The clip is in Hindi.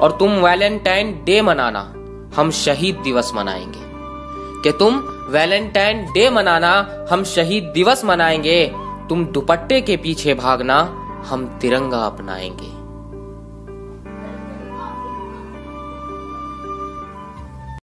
और तुम वैलेंटाइन डे मनाना, हम शहीद दिवस मनाएँगे। कि तुम वैलेंटाइन डे मनाना, हम शहीद दिवस मनाएँगे, तुम दुपट्टे के पीछे भागना, हम तिरंगा अपनाएँगे।